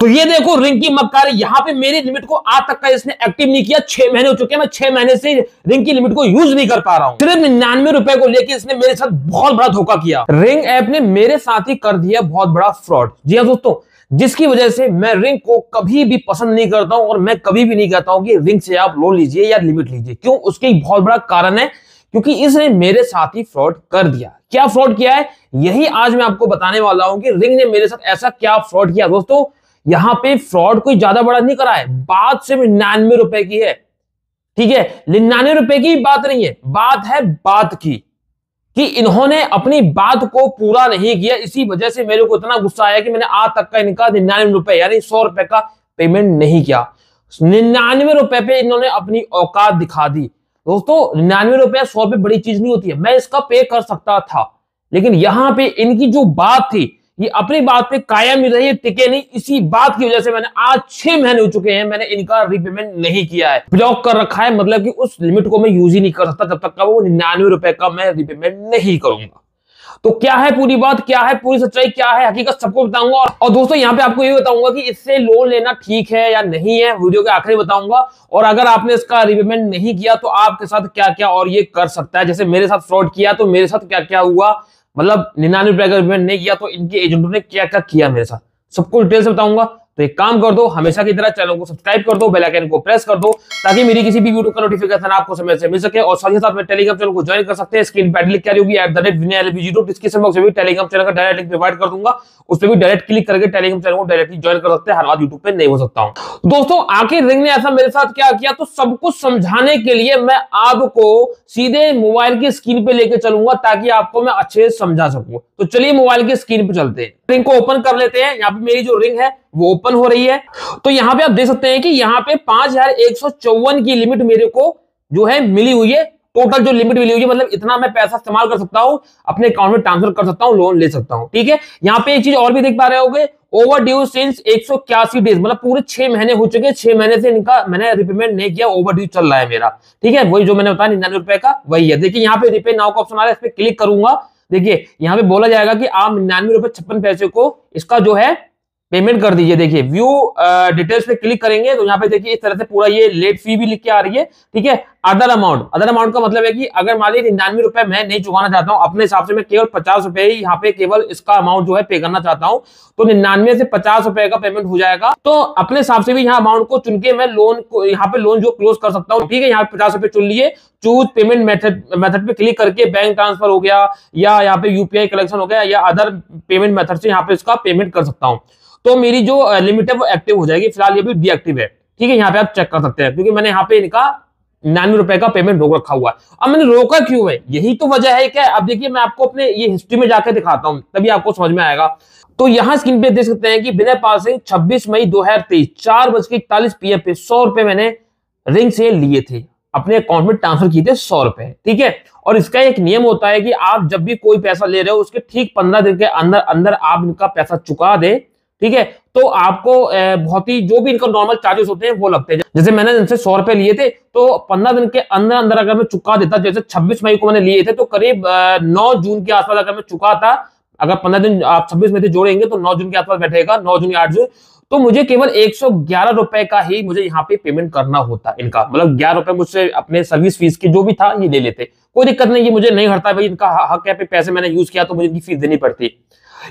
तो ये देखो रिंग की मक्कारी, यहाँ पे मेरी लिमिट को आज तक का इसने एक्टिव नहीं किया। छह महीने हो चुके हैं, मैं छह महीने से रिंग की लिमिट को यूज़ नहीं कर पा रहा हूँ। सिर्फ़ निन्यानवे रुपए को लेकर इसने मेरे साथ बहुत बड़ा धोखा किया। रिंग ऐप ने मेरे साथ ही कर दिया बहुत बड़ा फ्रॉड जी हाँ दोस्तों, जिसकी वजह से मैं रिंग को कभी भी पसंद नहीं करता हूँ और मैं कभी भी नहीं कहता हूँ कि रिंग से आप लोन लीजिए या लिमिट लीजिए। क्यों? उसके बहुत बड़ा कारण है, क्योंकि इसने मेरे साथ ही फ्रॉड कर दिया। क्या फ्रॉड किया है? यही आज मैं आपको बताने वाला हूँ कि रिंग ने मेरे साथ ऐसा क्या फ्रॉड किया। दोस्तों यहाँ पे फ्रॉड कोई ज़्यादा बड़ा नहीं करा है। बात सिर्फ़ निन्यानवे रुपए की है। ठीक है? निन्यानवे रुपए की बात नहीं है। बात है बात की, कि इन्होंने अपनी बात को पूरा नहीं किया। इसी वजह से मेरे को इतना गुस्सा आया कि मैंने आज तक का इनका निन्यानवे रुपए, यानी सौ रुपए का पेमेंट नहीं किया। निन्यानवे रुपए पे इन्होंने अपनी औकात दिखा दी। दोस्तों, निन्यानवे रुपए सौ रुपए बड़ी चीज़ नहीं होती है। मैं इसका पे कर सकता था, लेकिन यहाँ पे इनकी जो बात थी ये अपनी बात पे कायम ही रही टिके नहीं। इसी बात की वजह से मैंने आज छह महीने हो चुके हैं, मैंने इनका रिपेमेंट नहीं किया है। ब्लॉक कर रखा है मतलब कि उस लिमिट को मैं यूज़ ही नहीं कर सकता जब तक का वो निन्यानवे रुपए का मैं रिपेमेंट नहीं करूँगा। तो क्या है पूरी बात? क्या है पूरी सच्चाई? क्या है हकीकत? सबको बताऊँगा। और दोस्तों, यहाँ पे आपको ये बताऊँगा कि इससे लोन लेना ठीक है या नहीं है, वीडियो के आखिरी बताऊँगा। और अगर आपने इसका रिपेमेंट नहीं किया तो आपके साथ क्या क्या और ये कर सकता है? जैसे मेरे साथ फ्रॉड किया तो मेरे साथ क्या क्या हुआ? मतलब निन्यानवे रुपए का पेमेंट नहीं किया तो इनके एजेंटों ने क्या क्या किया मेरे साथ? सबको डिटेल से बताऊँगा। तो एक काम कर दो, हमेशा की तरह चैनल को सब्सक्राइब कर दो, बेल आइकन को प्रेस कर दो, ताकि मेरी किसी भी वीडियो का नोटिफिकेशन आपको समय से मिल सके, और साथ ही साथ में टेलीग्राम चैनल को ज्वाइन कर सकते हैं। स्क्रीन पर लिख होगी at the rate Vinay description box में भी टेलीग्राम चैनल का डायरेक्ट लिंक प्रोवाइड कर दूँगा। उस पर भी डायरेक्ट क्लिक करके टेलीग्राम चैनल को डायरेक्टली ज्वाइन कर सकते हैं। हर बात यूट्यूब पे नहीं हो सकता हूँ। दोस्तों, आखिर रिंग ने ऐसा मेरे साथ क्या किया? तो सब कुछ समझाने के लिए मैं आपको सीधे मोबाइल की स्क्रीन पे लेके चलूँगा, ताकि आपको मैं अच्छे से समझा सकूँ। तो चलिए मोबाइल की स्क्रीन पे चलते हैं। रिंग को ओपन कर लेते हैं। यहाँ पे मेरी जो रिंग है, वो ओपन हो रही है। तो यहाँ पे आप देख सकते हैं कि यहाँ पे पाँच हज़ार एक सौ चौवन की लिमिट मेरे को जो है मिली हुई है। टोटल जो लिमिट मिली हुई है मतलब इतना मैं पैसा इस्तेमाल कर सकता हूँ, अपने अकाउंट में ट्रांसफ़र कर सकता हूँ लोन ले सकता हूँ, ठीक है? यहाँ पे एक चीज़ और भी देख पा रहे होगे। ओवर ड्यू सिंस एक सौ डेज़ मतलब पूरे छह महीने हो चुके हैं। छह महीने से इनका मैंने रिपेमेंट नहीं किया ओवर ड्यू चल रहा है मेरा, ठीक है? वही जो मैंने बताया, निन्यानवे रुपए का, वही है। देखिए, यहाँ पे रिपे नाउ का ऑप्शन आ रहा है, इस पर क्लिक करूँगा। देखिए, यहाँ पे बोला जाएगा कि आप निन्यानवे रुपए छप्पन पैसे को इसका जो है पेमेंट कर दीजिए, देखिए व्यू डिटेल्स पे क्लिक करेंगे तो यहाँ पे देखिए इस तरह से पूरा ये लेट फ़ी भी लिख के आ रही है, ठीक है? अदर अमाउंट अदर अमाउंट का मतलब है कि अगर मान लीजिए निन्यानवे रुपए मैं नहीं चुकाना चाहता हूँ, अपने हिसाब से मैं केवल पचास रुपए ही यहाँ पे केवल इसका अमाउंट जो है पे करना चाहता हूँ तो निन्यानवे से पचास रुपए का पेमेंट हो जाएगा। तो अपने हिसाब से भी यहाँ अमाउंट को चुन के मैं लोन को, यहाँ पे लोन जो क्लोज कर सकता हूँ, ठीक है? यहाँ पे पचास रुपए चुन लिए चूज़ पेमेंट मेथड मेथड पे क्लिक करके बैंक ट्रांसफ़र हो गया, या यहाँ पे यूपीआई कलेक्शन हो गया, या अदर पेमेंट मेथड से यहाँ पे इसका पेमेंट कर सकता हूँ। तो मेरी जो लिमिट है वो एक्टिव हो जाएगी, फ़िलहाल ये भी डीएक्टिव है। ठीक है, यहाँ पे आप चेक कर सकते हैं, क्योंकि मैंने यहाँ पे इनका निन्यानवे रुपए का पेमेंट रोक रखा हुआ है। अब मैंने रोका क्यों है? यही तो वजह है क्या? अब देखिए, मैं आपको अपने ये हिस्ट्री में जाकर दिखाता हूँ, तभी आपको समझ में आएगा। तो यहाँ स्क्रीन पे देख सकते हैं कि बिना पासिंग 26 मई 2023 चार बज के इकतालीस पीएम पे सौ रुपए मैंने रिंग से लिए थे। अपने अकाउंट में ट्रांसफ़र किए थे सौ रुपए, ठीक है? और इसका एक नियम होता है कि आप जब भी कोई पैसा ले रहे हो, उसके ठीक पंद्रह दिन के अंदर अंदर आप इनका पैसा चुका दे ठीक है? तो आपको बहुत ही जो भी इनका नॉर्मल चार्जेस होते हैं, वो लगते हैं। जैसे मैंने इनसे सौ रुपए लिए थे तो पंद्रह दिन के अंदर अंदर अगर मैं चुका देता, जैसे छब्बीस मई को मैंने लिए थे तो करीब नौ जून के आसपास अगर मैं चुका था, अगर पंद्रह दिन आप छब्बीस मई से जोड़ेंगे तो नौ जून के आसपास बैठेगा, नौ जून या आठ जून तो मुझे केवल एक सौ ग्यारह रुपए का ही मुझे यहाँ पे पेमेंट करना होता इनका। मतलब ग्यारह रुपए मुझसे अपने सर्विस फ़ीस की जो भी था, ये ले लेते। कोई दिक्कत नहीं, ये मुझे नहीं हटता, भाई इनका हक है पैसे मैंने यूज़ किया तो मुझे इनकी फ़ीस देनी पड़ती।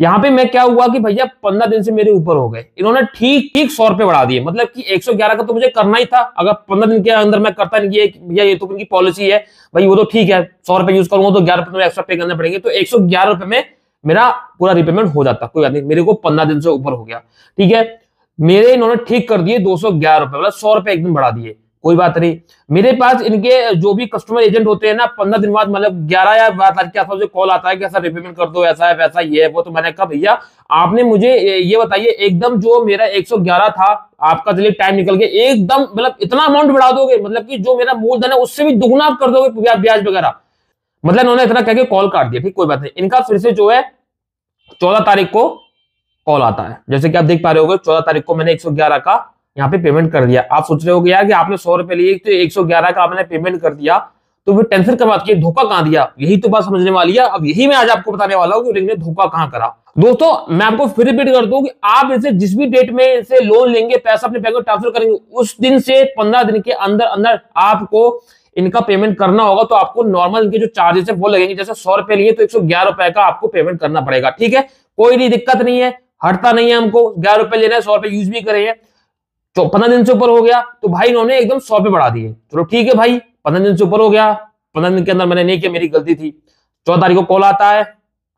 यहाँ पे मैं क्या हुआ कि भैया पंद्रह दिन से मेरे ऊपर हो गए। इन्होंने ठीक ठीक सौ रुपए बढ़ा दिए। मतलब कि 111 का तो मुझे करना ही था। अगर पंद्रह दिन के अंदर मैं करता नहीं, ये, भैया, ये तो उनकी पॉलिसी है। भाई, वो तो ठीक है, सौ रुपए यूज़ करूँगा तो ग्यारह रुपए एक्स्ट्रा पे करने पड़ेंगे। तो एक सौ ग्यारह रुपए में मेरा पूरा रिपेमेंट हो जाता। कोई बात नहीं, मेरे को पंद्रह दिन से ऊपर हो गया। ठीक है? मेरे इन्होंने ठीक कर दिए दो सौ ग्यारह रुपए मतलब सौ रुपए एक दिन बढ़ा दिए। कोई बात नहीं। मेरे पास इनके, जो भी कस्टमर एजेंट होते हैं ना, पंद्रह दिन बाद मतलब ग्यारह या बारह तारीख के आसपास कॉल आता है कि ऐसा रिपेमेंट कर दो, ऐसा है, वैसा ये है, वो तो मैंने कहा, भैया, आपने मुझे ये बताइए, एकदम जो मेरा 111 था, आपका चलिए टाइम निकल गया, एकदम मतलब इतना अमाउंट बढ़ा दोगे मतलब कि जो मेरा मूलधन है, उससे भी दुगुना आप कर दोगे ब्याज वगैरह। मतलब इन्होंने इतना कह के कॉल काट दिया, ठीक, कोई बात नहीं। इनका फिर से जो है, चौदह तारीख को कॉल आता है। जैसे कि आप देख पा रहे हो चौदह तारीख को मैंने एक सौ ग्यारह का यहाँ पे पेमेंट कर दिया। आप सोच रहे हो यार कि आपने सौ रुपए लिए तो एक सौ ग्यारह का आपने पेमेंट कर दिया तो फिर टेंशन का बात की धोखा कहाँ दिया? यही तो बात समझने वाली है। अब यही मैं आज आपको बताने वाला हूँ कि ने धोखा कहाँ करा। दोस्तों, मैं आपको फिर रिपीट कर दूँ कि आप इसे जिस भी डेट में इसे लोन लेंगे, पैसा अपने बैंक में ट्रांसफ़र करेंगे, उस दिन से पंद्रह दिन के अंदर अंदर आपको इनका पेमेंट करना होगा तो आपको नॉर्मल इनके जो चार्जेस है वो लगेंगे। जैसे सौ रुपए लिए तो एक सौ ग्यारह रुपए का आपको पेमेंट करना पड़ेगा, ठीक है? कोई नहीं दिक्कत नहीं है, हटता नहीं है हमको। ग्यारह रुपए लेना है, सौ रुपए यूज़ भी करेंगे तो पंद्रह दिन से ऊपर हो गया तो भाई इन्होंने एकदम सौ रुपए बढ़ा दिए। चलो ठीक है भाई, पंद्रह दिन से ऊपर हो गया, पंद्रह दिन के अंदर मैंने नहीं किया, मेरी गलती थी। चौदह तारीख को कॉल आता है,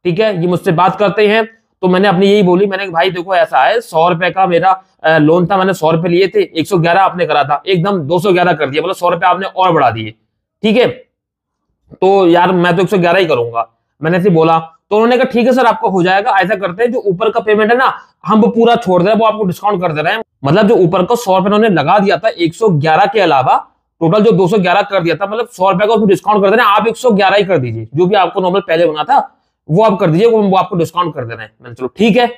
ठीक है, ये मुझसे बात करते हैं। तो मैंने अपनी यही बोली, मैंने भाई देखो, ऐसा है, सौ रुपए का मेरा लोन था, मैंने सौ रुपए लिए थे, एक सौ ग्यारह आपने करा था, एकदम दो सौ ग्यारह कर दिया मतलब सौ रुपए आपने और बढ़ा दिए, ठीक है? तो यार मैं तो एक सौ ग्यारह ही करूँगा। मैंने ऐसे बोला तो उन्होंने कहा, ठीक है सर, आपको हो जाएगा, ऐसा करते हैं, जो ऊपर का पेमेंट है ना, हम वो पूरा छोड़ दे रहे हैं, वो आपको डिस्काउंट कर दे रहे हैं। मतलब जो ऊपर का सौ रुपए उन्होंने लगा दिया था, एक सौ ग्यारह के अलावा टोटल जो दो सौ ग्यारह कर दिया था मतलब सौ रुपए का डिस्काउंट कर दे रहे हैं, आप एक सौ ग्यारह ही कर दीजिए, जो भी आपको नॉर्मल पहले बना था, वो आप कर दीजिए, वो आपको डिस्काउंट कर दे रहे हैं। मैंने चलो, ठीक है।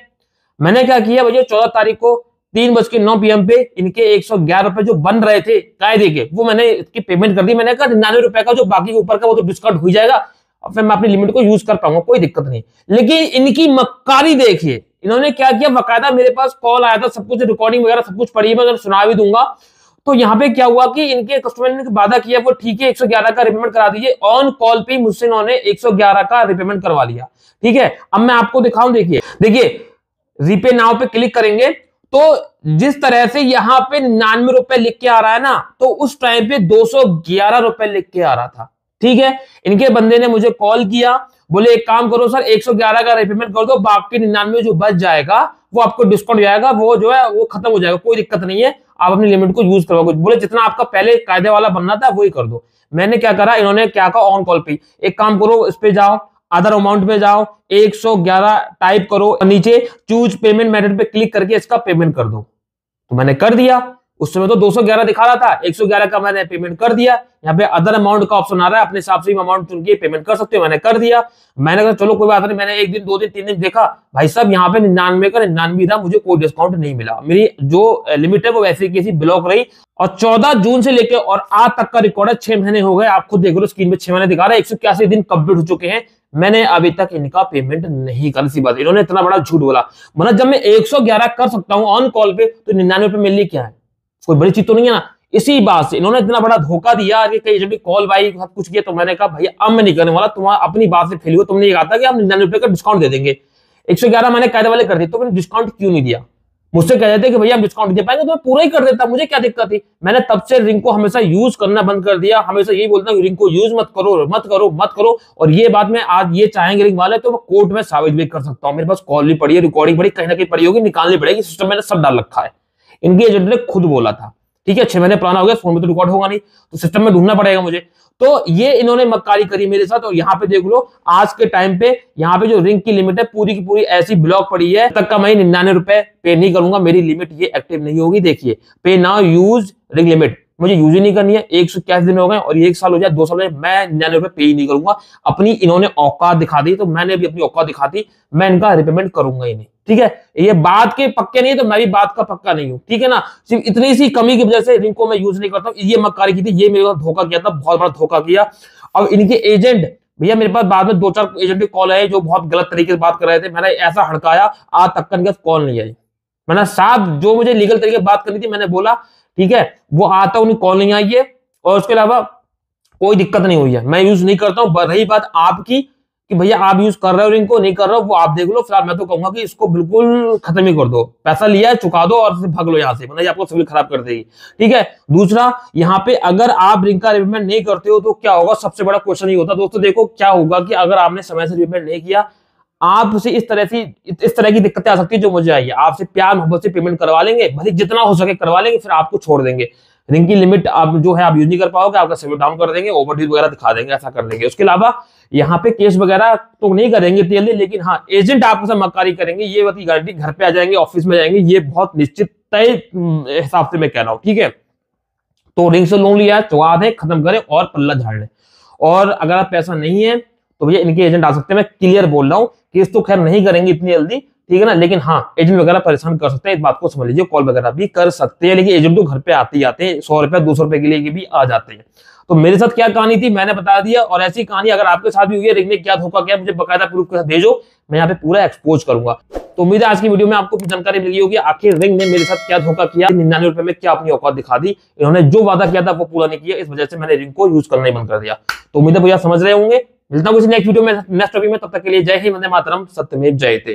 मैंने क्या किया, भैया, चौदह तारीख को तीन बज के नौ पीएम पे इनके एक सौ ग्यारह रुपए जो बन रहे थे, कायदे के, वो मैंने इसकी पेमेंट कर दी। मैंने कहा, निन्यानवे रुपए का जो बाकी ऊपर का वो तो डिस्काउंट हो जाएगा और फिर मैं अपनी लिमिट को यूज़ कर पाऊँगा कोई दिक्कत नहीं। लेकिन इनकी मक्कारी देखिए, इन्होंने क्या किया? बकायदा मेरे पास कॉल आया था, सब कुछ रिकॉर्डिंग वगैरह सब कुछ पड़ी मैं सुना भी दूँगा। तो यहाँ पे क्या हुआ कि इनके कस्टमर ने वादा किया, वो ठीक है 111 का रिपेमेंट करा दीजिए। ऑन कॉल पे मुझसे इन्होंने 111 का रिपेमेंट करवा लिया। ठीक है? अब मैं आपको दिखाऊँ, देखिए देखिए रिपे नाव पे क्लिक करेंगे तो जिस तरह से यहाँ पे निन्यानवे रुपए लिख के आ रहा है ना तो उस टाइम पे दो सौ ग्यारह रुपए लिख के आ रहा था। ठीक है? इनके बंदे ने मुझे कॉल किया। बोले, एक काम करो सर 111 का रिपेमेंट कर दो, बाकी निन्यानवे जो बच जाएगा, वो आपको डिस्काउंट जाएगा, वो जो है, वो खत्म हो जाएगा, कोई दिक्कत नहीं है, आप अपनी लिमिट को यूज़ करोगे बोले, जितना आपका पहले कायदे वाला बनना था, वही कर दो। मैंने क्या करा, इन्होंने क्या कहा ऑन कॉल पे एक काम करो, इस पे जाओ अदर अमाउंट पे जाओ 111 टाइप करो, नीचे चूज़ पेमेंट मेथड पे क्लिक करके इसका पेमेंट कर दो। तो मैंने कर दिया। उस समय तो 211 दिखा रहा था 111 का मैंने पेमेंट कर दिया। यहाँ पे अदर अमाउंट का ऑप्शन आ रहा है, अपने हिसाब से अमाउंट चुन के पेमेंट कर सकते हो, मैंने कर दिया। मैंने कहा, चलो, कोई बात नहीं, मैंने एक दिन, दो दिन, तीन दिन देखा, भाई साहब, यहाँ पे निन्यानवे का निन्यानवे था, मुझे कोई डिस्काउंट नहीं मिला। मेरी जो लिमिट है, वो वैसे कैसी ब्लॉक रही और चौदह जून से लेकर और आज तक का रिकॉर्ड है, छह महीने हो गए, आप खुद देख लो स्क्रीन पे छह महीने दिखा रहा है, एक दिन कंप्लीट हो चुके हैं। मैंने अभी तक इनका पेमेंट नहीं कर सी बात, इन्होंने इतना बड़ा झूठ बोला। मतलब जब मैं 111 कर सकता हूँ ऑन कॉल पे तो निन्यानवे पे मिल क्या है? कोई बड़ी चीज़ तो नहीं है ना। इसी बात से इन्होंने इतना बड़ा धोखा दिया कि कहीं जब कॉल भाई, सब कुछ किया तो मैंने कहा, भैया, अब मैं नहीं करने वाला तुम अपनी बात से फेल हुआ, तुमने ये कहा था कि हम निन्यानवे रुपए का डिस्काउंट दे देंगे। एक सौ ग्यारह मैंने कायदे वाले कर दिए तो मैंने डिस्काउंट क्यों नहीं दिया? मुझसे कह देते कि, भैया, हम डिस्काउंट दे पाएँगे तो मैं पूरा ही कर देता, मुझे क्या दिक्कत थी? मैंने तब से रिंग को हमेशा यूज़ करना बंद कर दिया, हमेशा यही बोलता हूँ रिंग को यूज़ मत करो मत करो मत करो। और ये बात मैं आज ये चाहेंगे रिंग वाले तो मैं कोर्ट में साबित भी कर सकता हूँ। मेरे पास कॉल भी पड़ी है रिकॉर्डिंग पड़ी, कहीं ना कहीं पड़ी होगी, निकालनी पड़ेगी सिस्टम मैंने सब डाल रखा है। इनके एजेंट ने खुद बोला था। ठीक है, छह महीने पुराना हो गया फ़ोन में तो रिकॉर्ड होगा नहीं तो सिस्टम में ढूंढना पड़ेगा मुझे। तो ये इन्होंने मक्कारी करी मेरे साथ, और यहाँ पे देख लो, आज के टाइम पे यहाँ पे जो रिंग की लिमिट है, पूरी की पूरी ऐसी ब्लॉक पड़ी है तक का मैं निन्यानवे रुपए पे नहीं करूँगा, मेरी लिमिट ये एक्टिव नहीं होगी, देखिए। Pay now using limit मुझे यूज़ ही नहीं करनी है। एक सौ इक्यासी दिन हो गए और एक साल हो जाए दो साल हो जाए मैं निन्यानवे रुपए पे ही नहीं करूँगा। अपनी इन्होंने औकात दिखा दी तो मैंने भी अपनी औकात दिखा दी, मैं इनका रिपेमेंट करूँगा ही नहीं। ठीक है? ये बात के पक्के नहीं तो मैं भी बात का पक्का नहीं हूँ। ठीक है ना? सिर्फ़ इतनी सी कमी की वजह से रिंग को मैं यूज़ नहीं करता हूँ। ये मक्कारी की थी ये मेरे साथ धोखा किया था, बहुत बड़ा धोखा किया। अब इनके एजेंट भैया मेरे पास बाद में दो चार एजेंट के कॉल आए, जो बहुत गलत तरीके से बात कर रहे थे। मैंने ऐसा हड़काया, आज तक कॉल नहीं आई मैंने साफ़ जो मुझे लीगल तरीके बात करनी थी, मैंने बोला ठीक है? वो आता उन्हें कॉल नहीं आई है, और उसके अलावा कोई दिक्कत नहीं हुई है। मैं यूज़ नहीं करता हूँ रही बात आपकी कि भैया आप यूज़ कर रहे हो इनको, नहीं कर रहे हो, वो आप देख लो फिर मैं तो कहूँगा कि इसको बिल्कुल खत्म ही कर दो। पैसा लिया है, चुका दो और भाग लो यहाँ से मतलब आपको सिविल खराब कर देगी। ठीक है? दूसरा, यहाँ पे अगर आप रिंग का रिपेमेंट नहीं करते हो तो क्या होगा? सबसे बड़ा क्वेश्चन ये होता दोस्तों, देखो क्या होगा कि अगर आपने समय से रिपेमेंट नहीं किया आपसे इस तरह से, इस तरह की दिक्कतें आ सकती है जो मुझे आई है। आपसे प्यार, मोहब्बत से पेमेंट करवा लेंगे, भले जितना हो सके करवा लेंगे, फिर आपको छोड़ देंगे। रिंग की लिमिट आप जो है, आप यूज़ नहीं कर पाओगे, आपका सिविल डाउन कर देंगे ओवर वगैरह दिखा देंगे, ऐसा कर देंगे। उसके अलावा यहाँ पे केस वगैरह तो नहीं करेंगे तेली लेकिन हाँ एजेंट आपके साथ मक्कारी करेंगे, ये बात गारंटी घर पे आ जाएँगे ऑफ़िस में जाएँगे, ये बहुत निश्चित तय हिसाब से मैं कह रहा हूँ, ठीक है? तो रिंग से लोन लिया, चुका दें, खत्म करें और पल्ला झाड़ लें। और अगर आप पैसा नहीं है तो भैया इनके एजेंट आ सकते हैं। मैं क्लियर बोल रहा हूँ केस तो खैर नहीं करेंगे इतनी जल्दी, ठीक है ना? लेकिन हाँ एजेंट वगैरह परेशान कर सकते हैं। इस बात को समझ लीजिए कॉल वगैरह भी कर सकते हैं। लेकिन एजेंट तो घर पे आते ही आते हैं, सौ रुपए दो सौ रुपए के लिए भी आ जाते हैं। तो मेरे साथ क्या कहानी थी, मैंने बता दिया। और ऐसी कहानी अगर आपके साथ भी हुई है, रिंग ने क्या धोखा किया, मुझे बकायदा प्रूफ के साथ भेजो, मैं यहाँ पे पूरा एक्सपोज करूँगा। तो उम्मीद है आज की वीडियो में आपको जानकारी मिली होगी, आखिर रिंग ने मेरे साथ क्या धोखा किया, निन्यानवे रुपए में क्या अपनी औकात दिखा दी, इन्होंने जो वादा किया था वो पूरा नहीं किया, इस वजह से मैंने रिंग को यूज़ करना ही बंद कर दिया। तो उम्मीद है भैया समझ रहे होंगे। मिलता हूँ नेक्स्ट वीडियो में नेक्स्ट टॉपिक में, तब तक के लिए जय हिंद मातरम, सत्यमेव जयते।